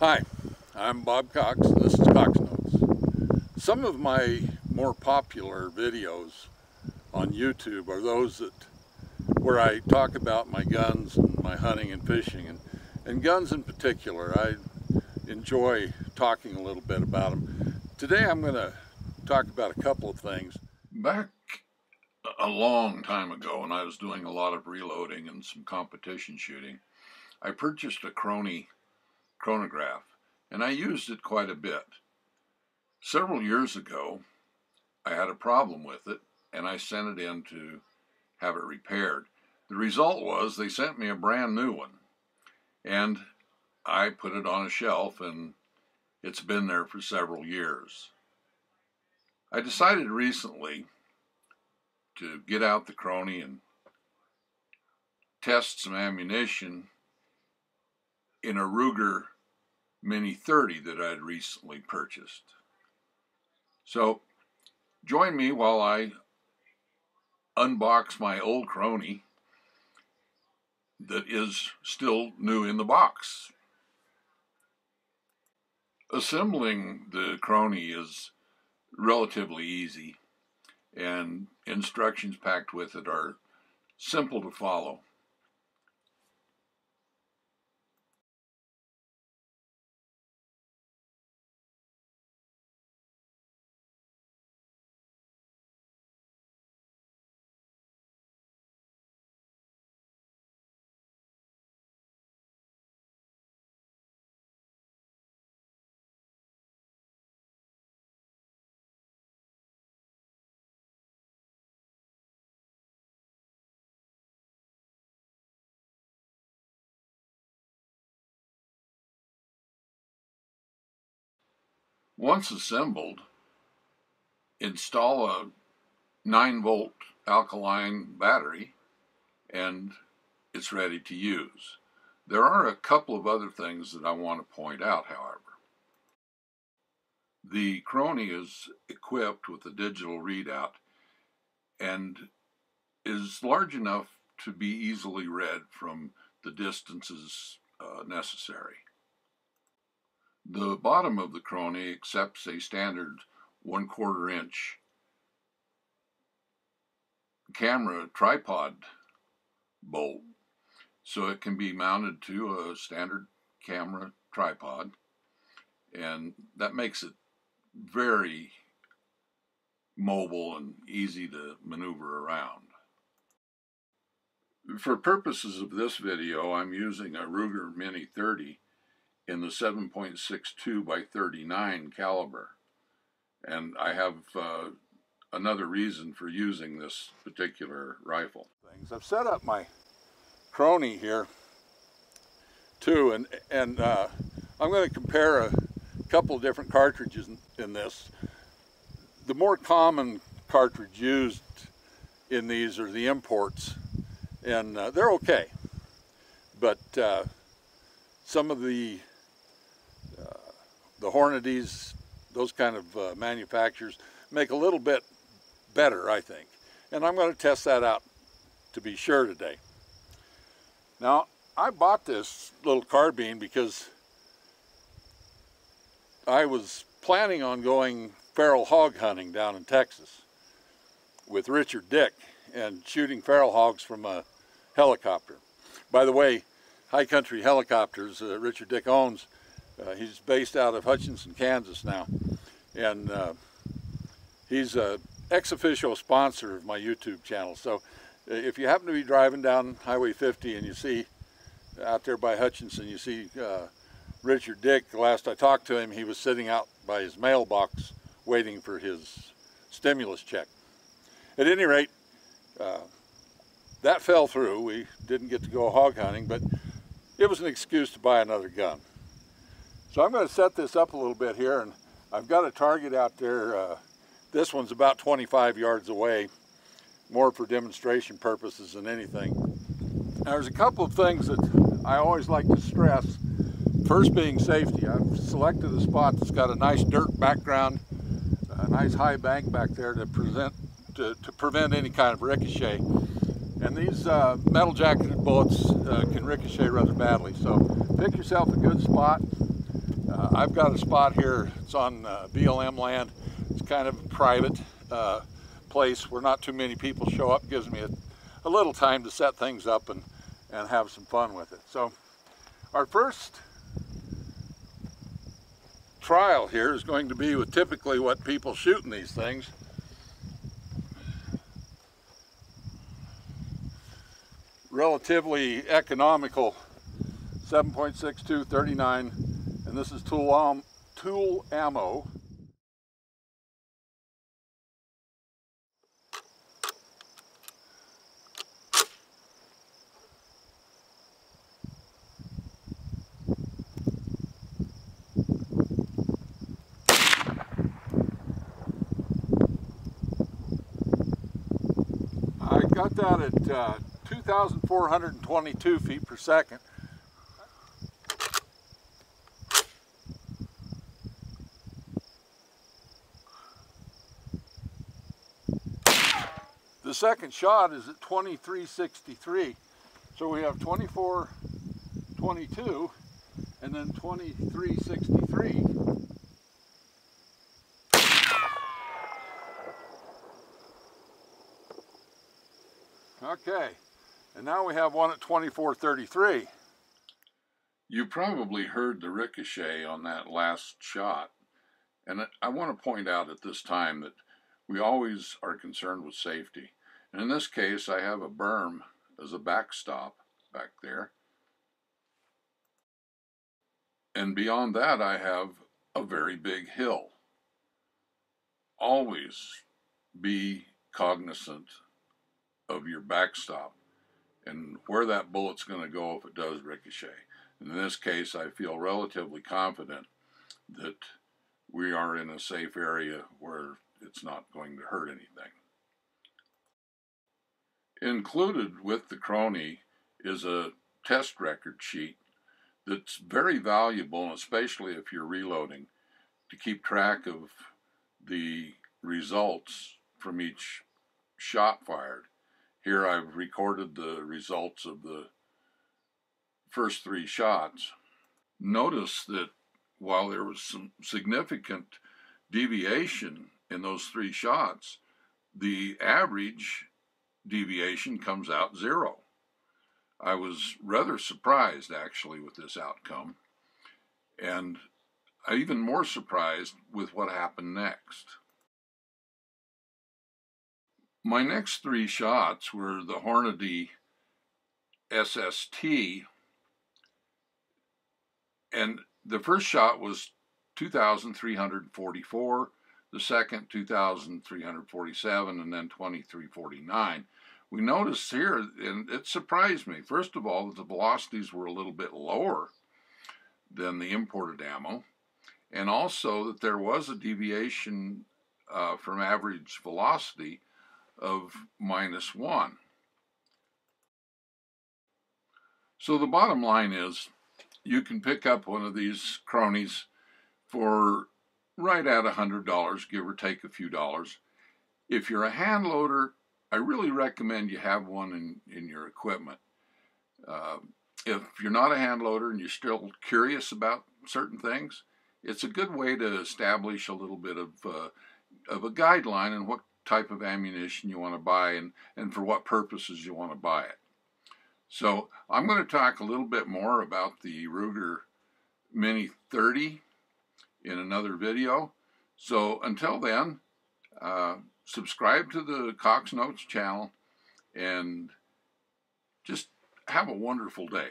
Hi, I'm Bob Cox this is Cox Notes. Some of my more popular videos on YouTube are those that where I talk about my guns and my hunting and fishing and, and guns in particular. I enjoy talking a little bit about them. Today I'm going to talk about a couple of things. Back a long time ago when I was doing a lot of reloading and some competition shooting, I purchased a Chrony chronograph, and I used it quite a bit. Several years ago, I had a problem with it, and I sent it in to have it repaired. The result was they sent me a brand new one, and I put it on a shelf, and it's been there for several years. I decided recently to get out the Chrony and test some ammunition in a Ruger Mini 30 that I had recently purchased. So join me while I unbox my old Chrony that is still new in the box. Assembling the Chrony is relatively easy and instructions packed with it are simple to follow. Once assembled, install a 9 volt alkaline battery and it's ready to use. There are a couple of other things that I want to point out, however. The Chrony is equipped with a digital readout and is large enough to be easily read from the distances uh, necessary. The bottom of the Chrony accepts a standard one quarter inch camera tripod bolt so it can be mounted to a standard camera tripod and that makes it very mobile and easy to maneuver around. For purposes of this video I'm using a Ruger Mini 30 in the 7.62 by 39 caliber. And I have uh, another reason for using this particular rifle. Things. I've set up my Chrony here too, and, and uh, I'm going to compare a couple different cartridges in, in, this. The more common cartridge used in these are the imports, and uh, they're okay. But uh, some of the the Hornadys, those kind of uh, manufacturers make a little bit better, I think. And I'm going to test that out to be sure today. Now, I bought this little carbine because I was planning on going feral hog hunting down in Texas with Richard Dick and shooting feral hogs from a helicopter. By the way, High Country Helicopters, uh, Richard Dick owns, uh, he's based out of Hutchinson, Kansas now. And uh, he's a ex-official sponsor of my YouTube channel. So uh, if you happen to be driving down Highway 50 and you see out there by Hutchinson, you see uh, Richard Dick, last I talked to him, he was sitting out by his mailbox waiting for his stimulus check. At any rate, uh, that fell through. We didn't get to go hog hunting, but it was an excuse to buy another gun. So I'm going to set this up a little bit here and I've got a target out there. Uh, this one's about 25 yards away, more for demonstration purposes than anything. Now, there's a couple of things that I always like to stress. First being safety. I've selected a spot that's got a nice dirt background, a nice high bank back there to, present, to, to prevent any kind of ricochet. And these uh, metal jacketed bullets uh, can ricochet rather badly. So pick yourself a good spot. Uh, I've got a spot here. It's on uh, BLM land. It's kind of a private uh, place where not too many people show up. Gives me a, a little time to set things up and, and have some fun with it. So our first trial here is going to be with typically what people shoot in these things. Relatively economical 7.62 39 and this is Tula, um, Tula ammo I got that at uh, 2,422 feet per second. Second shot is at 2363. So we have 2422 and then 2363. Okay, and now we have one at 2433. You probably heard the ricochet on that last shot. And I want to point out at this time that we always are concerned with safety. And in this case, I have a berm as a backstop back there. And beyond that, I have a very big hill. Always be cognizant of your backstop and where that bullet's going to go if it does ricochet. In this case, I feel relatively confident that we are in a safe area where it's not going to hurt anything. Included with the Chrony is a test record sheet that's very valuable, especially if you're reloading, to keep track of the results from each shot fired. Here I've recorded the results of the first three shots. Notice that while there was some significant deviation in those three shots, the average deviation comes out zero. I was rather surprised actually with this outcome, and even more surprised with what happened next. My next three shots were the Hornady SST, and the first shot was 2,344, the second 2,347, and then 2,349. We noticed here, and it surprised me, first of all, that the velocities were a little bit lower than the imported ammo, and also that there was a deviation uh, from average velocity of minus 1. So the bottom line is you can pick up one of these cronies for right at $100, give or take a few dollars. If you're a hand loader, I really recommend you have one in, in your equipment. Uh, if you're not a hand loader and you're still curious about certain things, it's a good way to establish a little bit of, uh, of a guideline on what type of ammunition you want to buy and, and for what purposes you want to buy it. So I'm going to talk a little bit more about the Ruger Mini 30 in another video. So until then, uh, subscribe to the Cox Notes channel and just have a wonderful day.